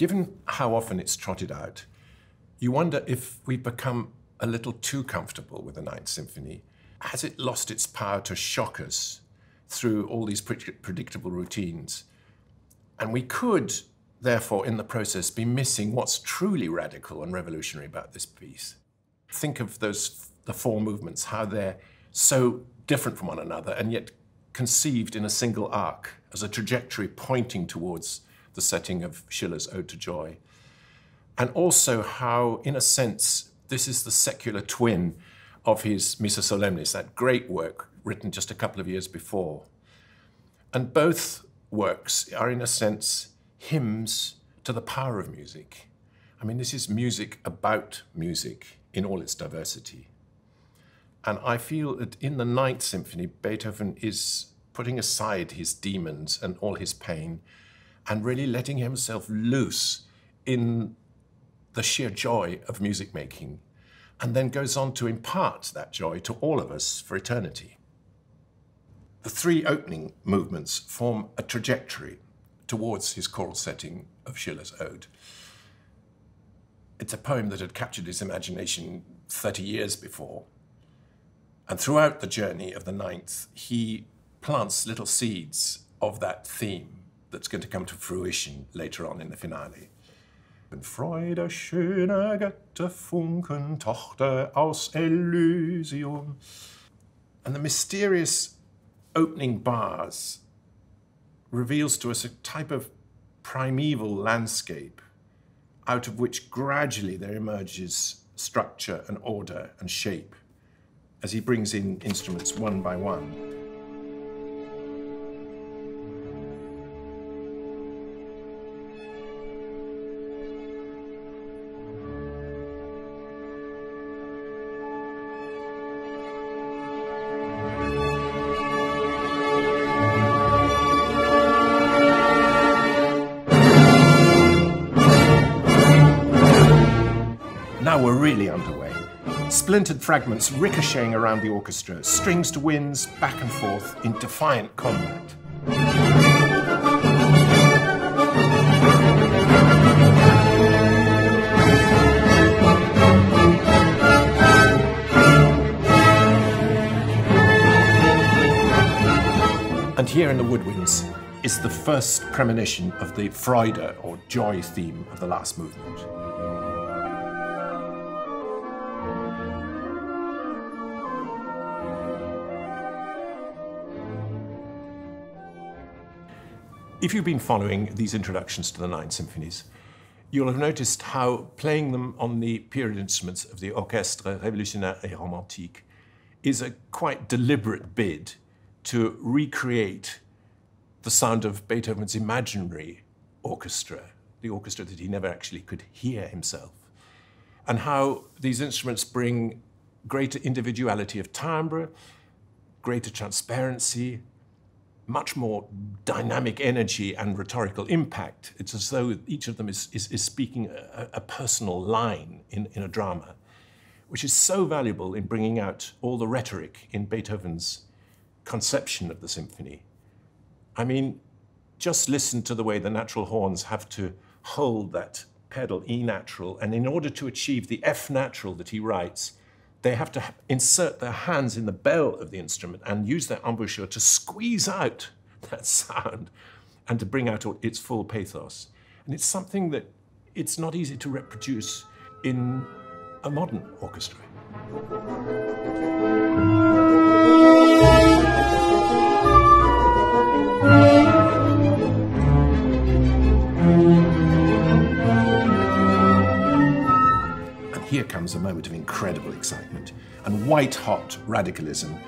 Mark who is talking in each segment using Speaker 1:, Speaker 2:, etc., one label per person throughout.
Speaker 1: given how often it's trotted out, you wonder if we've become a little too comfortable with the Ninth Symphony. Has it lost its power to shock us through all these predictable routines? And we could, therefore, in the process, be missing what's truly radical and revolutionary about this piece. Think of those the four movements, how they're so different from one another and yet conceived in a single arc as a trajectory pointing towards the setting of Schiller's Ode to Joy. And also how, in a sense, this is the secular twin of his Missa Solemnis, that great work written just a couple of years before. And both works are, in a sense, hymns to the power of music. I mean, this is music about music in all its diversity. And I feel that in the Ninth Symphony, Beethoven is putting aside his demons and all his pain and really letting himself loose in the sheer joy of music making, and then goes on to impart that joy to all of us for eternity. The three opening movements form a trajectory towards his choral setting of Schiller's Ode. It's a poem that had captured his imagination 30 years before. And throughout the journey of the ninth, he plants little seeds of that theme that's going to come to fruition later on in the finale. Freude, schöne Götterfunken, Tochter aus Elysium. And the mysterious opening bars reveals to us a type of primeval landscape out of which gradually there emerges structure and order and shape as he brings in instruments one by one. Splintered fragments ricocheting around the orchestra, strings to winds, back and forth in defiant combat. And here in the woodwinds is the first premonition of the Freude or joy theme of the last movement. If you've been following these introductions to the nine symphonies, you'll have noticed how playing them on the period instruments of the Orchestre Révolutionnaire et Romantique is a quite deliberate bid to recreate the sound of Beethoven's imaginary orchestra, the orchestra that he never actually could hear himself, and how these instruments bring greater individuality of timbre, greater transparency, much more dynamic energy and rhetorical impact. It's as though each of them is, is, is speaking a, a, personal line in, in a drama, which is so valuable in bringing out all the rhetoric in Beethoven's conception of the symphony. I mean, just listen to the way the natural horns have to hold that pedal E natural, and in order to achieve the F natural that he writes, they have to insert their hands in the bell of the instrument and use their embouchure to squeeze out that sound and to bring out its full pathos. And it's something that it's not easy to reproduce in a modern orchestra. Here comes a moment of incredible excitement and white hot radicalism.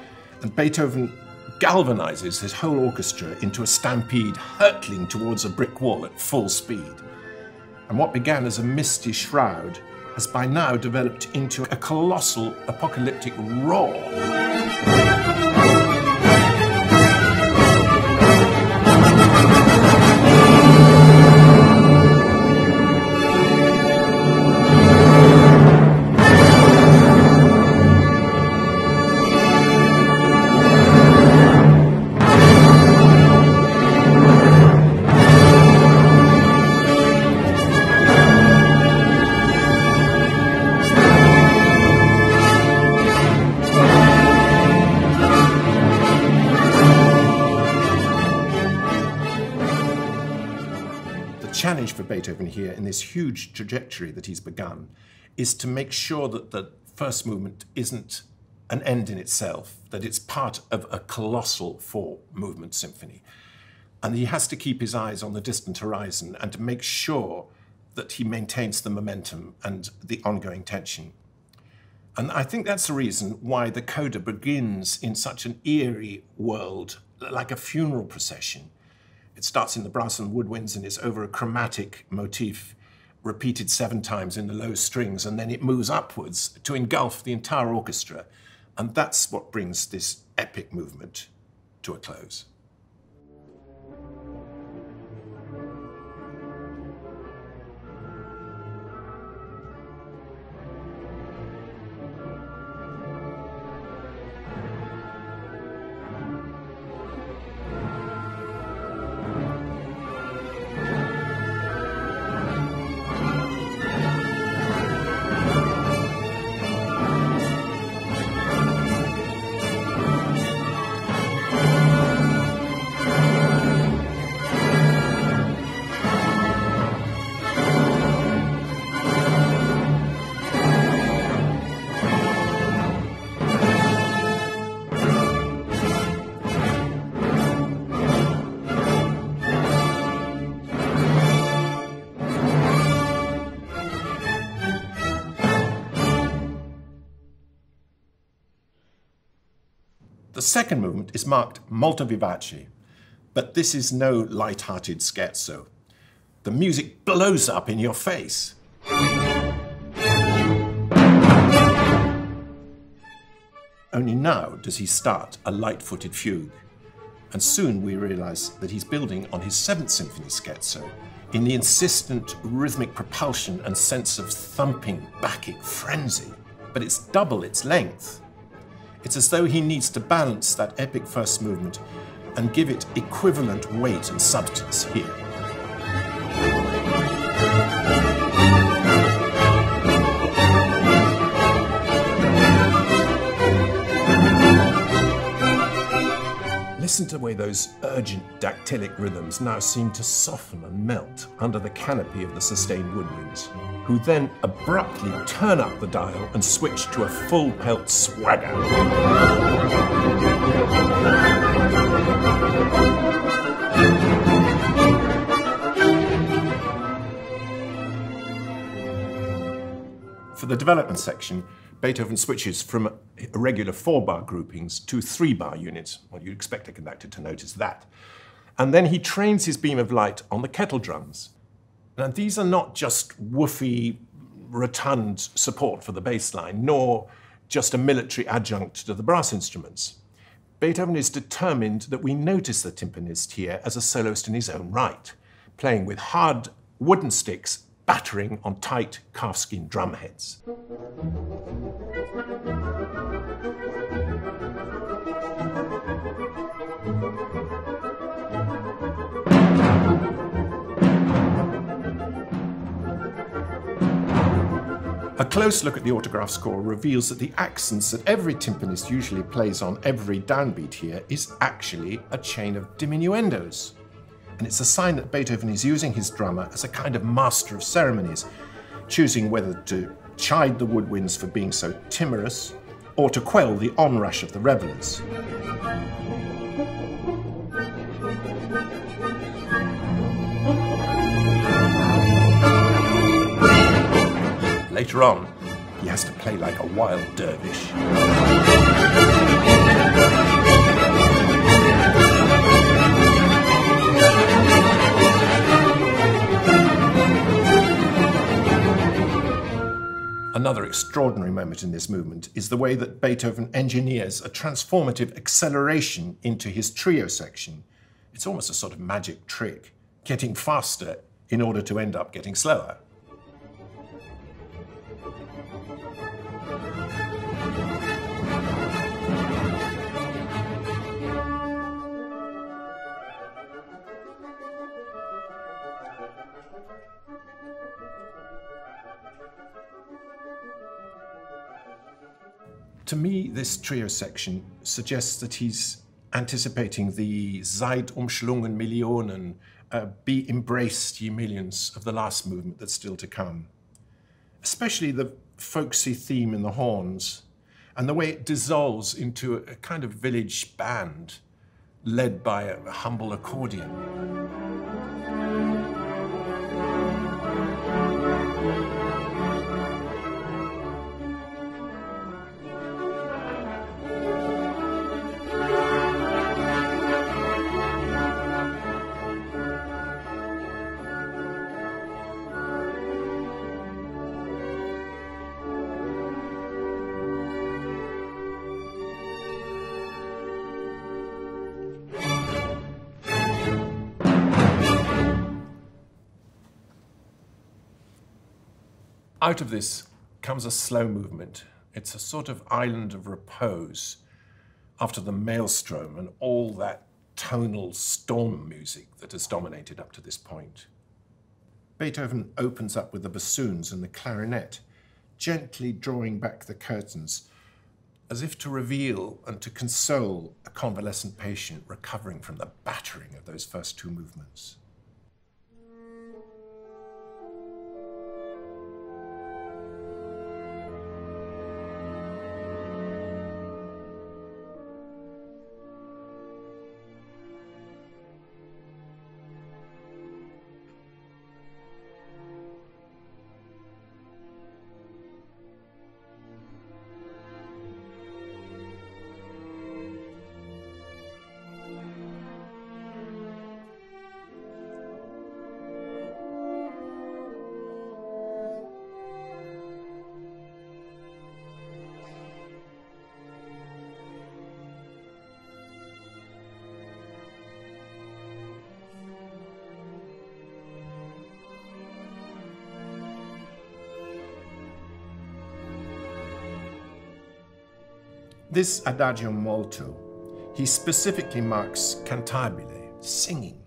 Speaker 1: And Beethoven galvanizes his whole orchestra into a stampede hurtling towards a brick wall at full speed. And what began as a misty shroud has by now developed into a colossal apocalyptic roar. Challenge for Beethoven here in this huge trajectory that he's begun is to make sure that the first movement isn't an end in itself, that it's part of a colossal four movement symphony. And he has to keep his eyes on the distant horizon and to make sure that he maintains the momentum and the ongoing tension. And I think that's the reason why the coda begins in such an eerie world, like a funeral procession. It starts in the brass and woodwinds and is over a chromatic motif repeated seven times in the low strings, and then it moves upwards to engulf the entire orchestra. And that's what brings this epic movement to a close. Second movement is marked molto vivace, but this is no light-hearted scherzo. The music blows up in your face. Only now does he start a light-footed fugue, and soon we realize that he's building on his Seventh Symphony scherzo in the insistent rhythmic propulsion and sense of thumping Bacchic frenzy, but it's double its length. It's as though he needs to balance that epic first movement and give it equivalent weight and substance here. Listen to the way those urgent dactylic rhythms now seem to soften and melt under the canopy of the sustained woodwinds, who then abruptly turn up the dial and switch to a full pelt swagger. For the development section, Beethoven switches from irregular four-bar groupings to three-bar units. Well, you'd expect a conductor to notice that. And then he trains his beam of light on the kettle drums. Now, these are not just woofy, rotund support for the bass line, nor just a military adjunct to the brass instruments. Beethoven is determined that we notice the timpanist here as a soloist in his own right, playing with hard wooden sticks battering on tight calfskin drumheads. A close look at the autograph score reveals that the accents that every timpanist usually plays on every downbeat here is actually a chain of diminuendos and it's a sign that Beethoven is using his drummer as a kind of master of ceremonies, choosing whether to chide the woodwinds for being so timorous or to quell the onrush of the revelers. Later on, he has to play like a wild dervish. Another extraordinary moment in this movement is the way that Beethoven engineers a transformative acceleration into his trio section. It's almost a sort of magic trick, getting faster in order to end up getting slower. To me, this trio section suggests that he's anticipating the Seid umschlungen Millionen, uh, be embraced ye millions of the last movement that's still to come. Especially the folksy theme in the horns and the way it dissolves into a, kind of village band led by a humble accordion. Out of this comes a slow movement. It's a sort of island of repose after the maelstrom and all that tonal storm music that has dominated up to this point. Beethoven opens up with the bassoons and the clarinet, gently drawing back the curtains, as if to reveal and to console a convalescent patient recovering from the battering of those first two movements. This Adagio molto, he specifically marks cantabile, singing,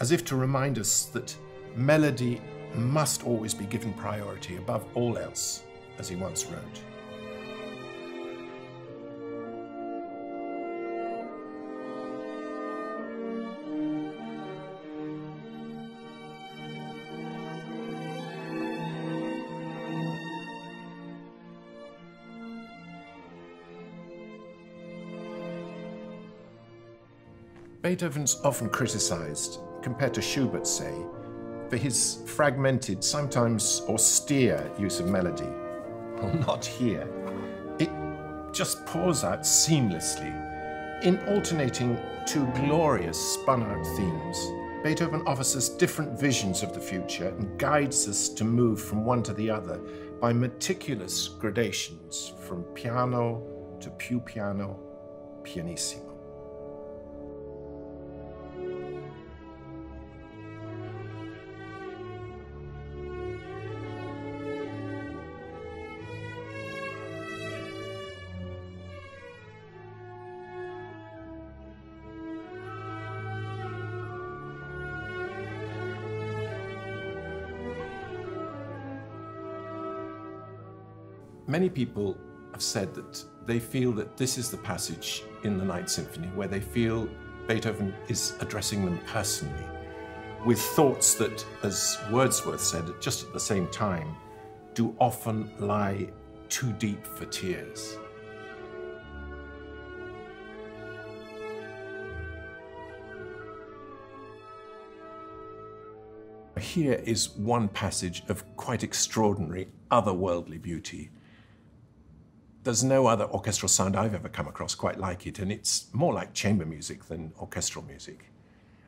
Speaker 1: as if to remind us that melody must always be given priority above all else, as he once wrote. Beethoven's often criticized, compared to Schubert, say, for his fragmented, sometimes austere use of melody. Well, not here. It just pours out seamlessly. In alternating two glorious spun out themes, Beethoven offers us different visions of the future and guides us to move from one to the other by meticulous gradations from piano to più piano, pianissimo. Many people have said that they feel that this is the passage in the Ninth Symphony where they feel Beethoven is addressing them personally, with thoughts that, as Wordsworth said just at the same time, do often lie too deep for tears. Here is one passage of quite extraordinary, otherworldly beauty there's no other orchestral sound I've ever come across quite like it, and it's more like chamber music than orchestral music.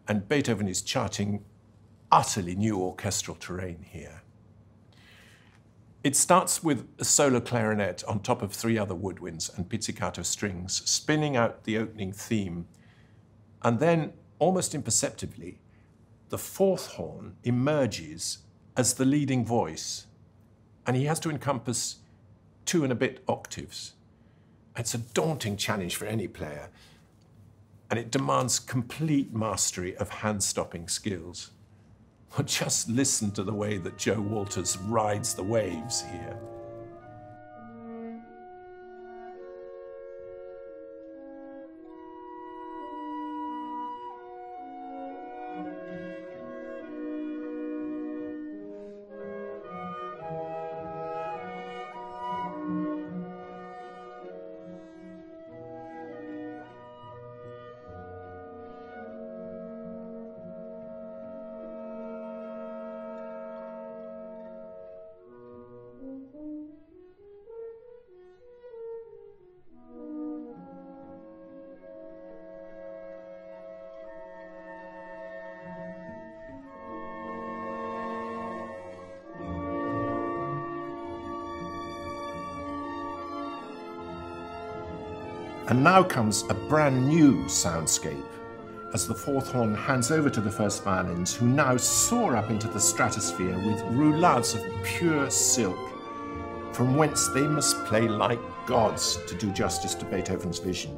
Speaker 1: And Beethoven is charting utterly new orchestral terrain here. It starts with a solo clarinet on top of three other woodwinds and pizzicato strings, spinning out the opening theme. And then, almost imperceptibly, the fourth horn emerges as the leading voice. And he has to encompass two and a bit octaves. It's a daunting challenge for any player, and it demands complete mastery of hand-stopping skills. But just listen to the way that Joe Walters rides the waves here. Now comes a brand new soundscape as the fourth horn hands over to the first violins, who now soar up into the stratosphere with roulades of pure silk, from whence they must play like gods to do justice to Beethoven's vision.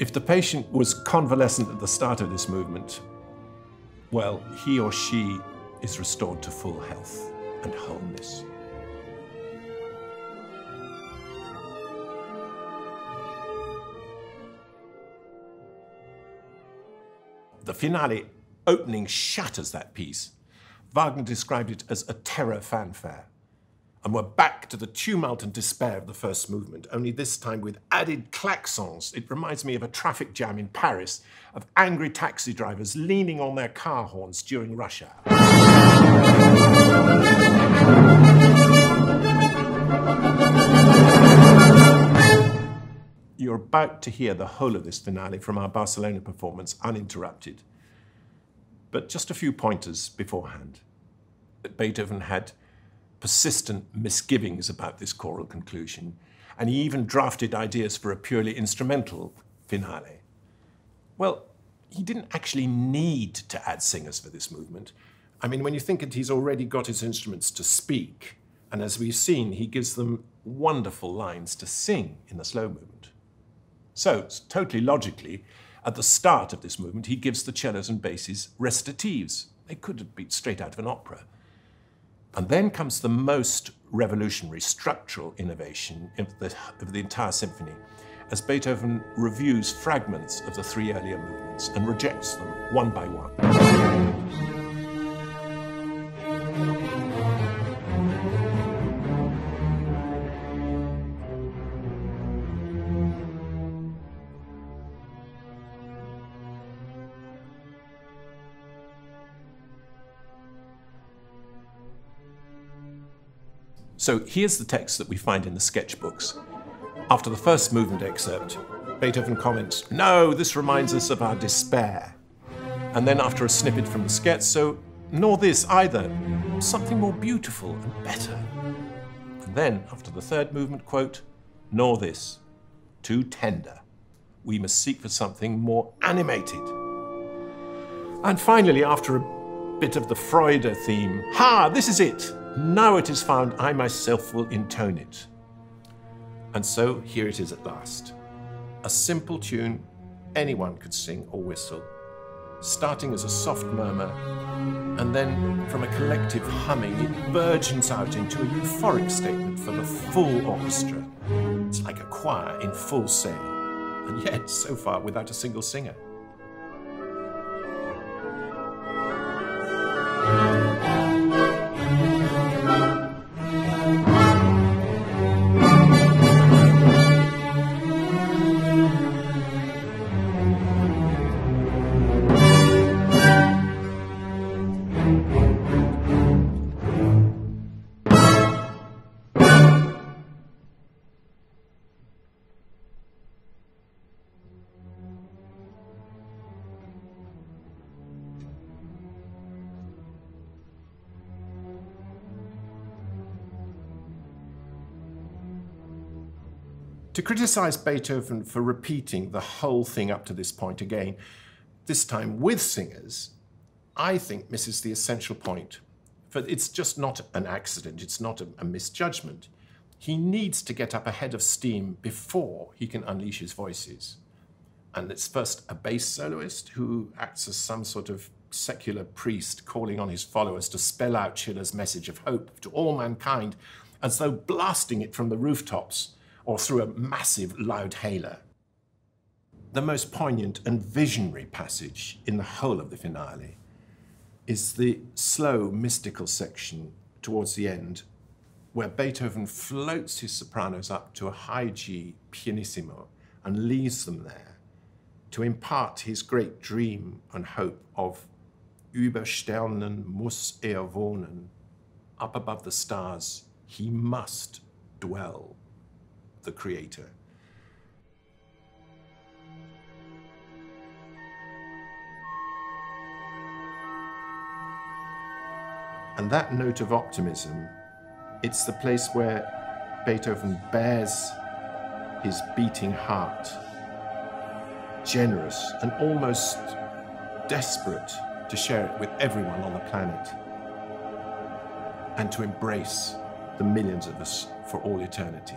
Speaker 1: If the patient was convalescent at the start of this movement, well, he or she is restored to full health and wholeness. The finale opening shatters that peace. Wagner described it as a terror fanfare and we're back to the tumult and despair of the first movement, only this time with added klaxons. It reminds me of a traffic jam in Paris, of angry taxi drivers leaning on their car horns during rush hour. You're about to hear the whole of this finale from our Barcelona performance uninterrupted. But just a few pointers beforehand. That Beethoven had persistent misgivings about this choral conclusion, and he even drafted ideas for a purely instrumental finale. Well, he didn't actually need to add singers for this movement. I mean, when you think that he's already got his instruments to speak, and as we've seen, he gives them wonderful lines to sing in the slow movement. So, totally logically, at the start of this movement, he gives the cellos and basses recitatives. They could have been straight out of an opera. And then comes the most revolutionary structural innovation of the, of the entire symphony, as Beethoven reviews fragments of the three earlier movements and rejects them one by one. So here's the text that we find in the sketchbooks. After the first movement excerpt, Beethoven comments, No, this reminds us of our despair. And then after a snippet from the scherzo, nor this either, something more beautiful and better. And then, after the third movement, quote, nor this, too tender. We must seek for something more animated. And finally, after a bit of the Freude theme, ha, this is it. Now it is found, I myself will intone it. And so here it is at last. A simple tune anyone could sing or whistle, starting as a soft murmur, and then from a collective humming, it burgeons out into a euphoric statement for the full orchestra. It's like a choir in full sail, and yet, so far, without a single singer. To criticize Beethoven for repeating the whole thing up to this point again, this time with singers, I think misses the essential point. For it's just not an accident, it's not a, a misjudgment. He needs to get up ahead of steam before he can unleash his voices. And it's first a bass soloist who acts as some sort of secular priest calling on his followers to spell out Schiller's message of hope to all mankind, as though blasting it from the rooftops or through a massive loud hailer. The most poignant and visionary passage in the whole of the finale is the slow mystical section towards the end where Beethoven floats his sopranos up to a high G pianissimo and leaves them there to impart his great dream and hope of über Sternen muss er wohnen. Up above the stars, he must dwell, the Creator. And that note of optimism, it's the place where Beethoven bares his beating heart, generous and almost desperate to share it with everyone on the planet and to embrace the millions of us for all eternity.